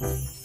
Bye.